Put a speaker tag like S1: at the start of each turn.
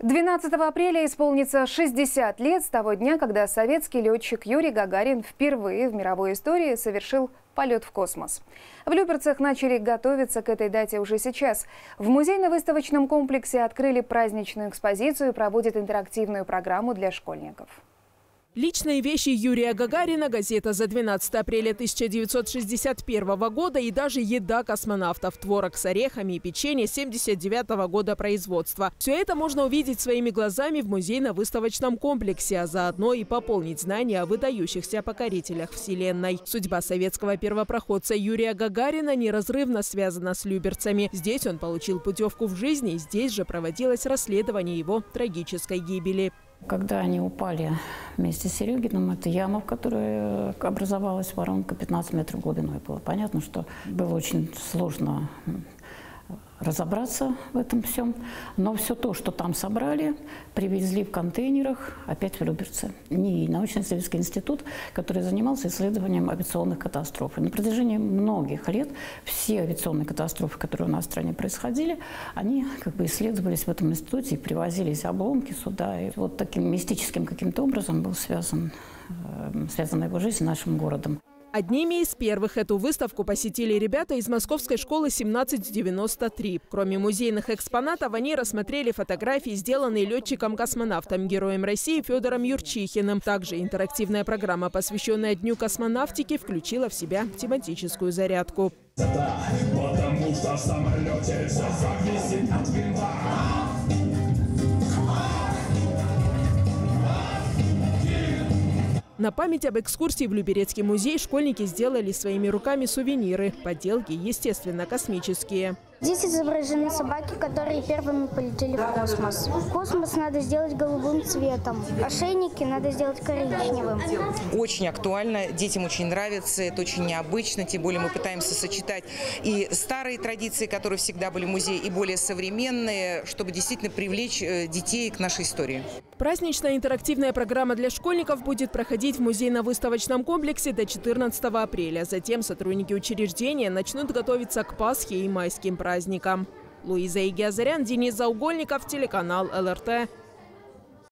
S1: 12 апреля исполнится 60 лет с того дня, когда советский летчик Юрий Гагарин впервые в мировой истории совершил полет в космос. В Люберцах начали готовиться к этой дате уже сейчас. В музейно-выставочном комплексе открыли праздничную экспозицию и проводят интерактивную программу для школьников.
S2: Личные вещи Юрия Гагарина, газета за 12 апреля 1961 года и даже еда космонавтов, творог с орехами и печенье 79 года производства. Все это можно увидеть своими глазами в музейно-выставочном комплексе, а заодно и пополнить знания о выдающихся покорителях Вселенной. Судьба советского первопроходца Юрия Гагарина неразрывно связана с люберцами. Здесь он получил путевку в жизнь, и здесь же проводилось расследование его трагической гибели.
S3: Когда они упали вместе с Серегиным, это яма, в которой образовалась воронка 15 метров глубиной. Было понятно, что было очень сложно разобраться в этом всем. Но все то, что там собрали, привезли в контейнерах опять в Люберцы. НИИ, научно-исследовательский институт, который занимался исследованием авиационных катастроф. И на протяжении многих лет все авиационные катастрофы, которые у нас в стране происходили, они как бы исследовались в этом институте и привозились обломки сюда. И вот таким мистическим каким-то образом был связан, э, связана его жизнь с нашим городом.
S2: Одними из первых эту выставку посетили ребята из Московской школы 1793. Кроме музейных экспонатов, они рассмотрели фотографии, сделанные летчиком-космонавтом, героем России Федором Юрчихиным. Также интерактивная программа, посвященная Дню космонавтики, включила в себя тематическую зарядку. Да, потому что в самолете все зависит от винта. На память об экскурсии в Люберецкий музей школьники сделали своими руками сувениры. Поделки, естественно, космические.
S4: Здесь изображены собаки, которые первыми полетели в космос. Космос надо сделать голубым цветом, ошейники надо сделать коричневым.
S5: Очень актуально, детям очень нравится, это очень необычно, тем более мы пытаемся сочетать и старые традиции, которые всегда были в музее, и более современные, чтобы действительно привлечь э, детей к нашей истории.
S2: Праздничная интерактивная программа для школьников будет проходить в музейно-выставочном комплексе до 14 апреля. Затем сотрудники учреждения начнут готовиться к Пасхе и майским праздникам праздником. Луиза Игиазарян, Денис Заугольников, телеканал ЛРТ.